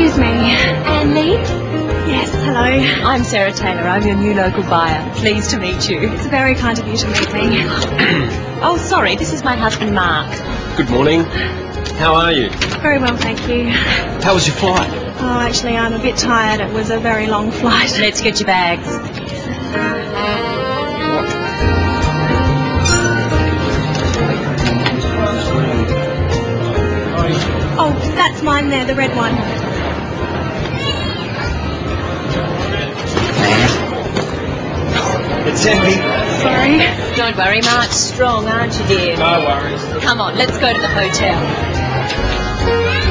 Excuse me. Anne Leeds? Yes, hello. I'm Sarah Taylor. I'm your new local buyer. Pleased to meet you. It's very kind of you to meet me. oh, sorry. This is my husband, Mark. Good morning. How are you? Very well, thank you. How was your flight? Oh, actually, I'm a bit tired. It was a very long flight. Let's get your bags. Oh, that's mine there, the red one. It's empty. Sorry. Don't worry, Mark's strong, aren't you, dear? No worries. Come on, let's go to the hotel.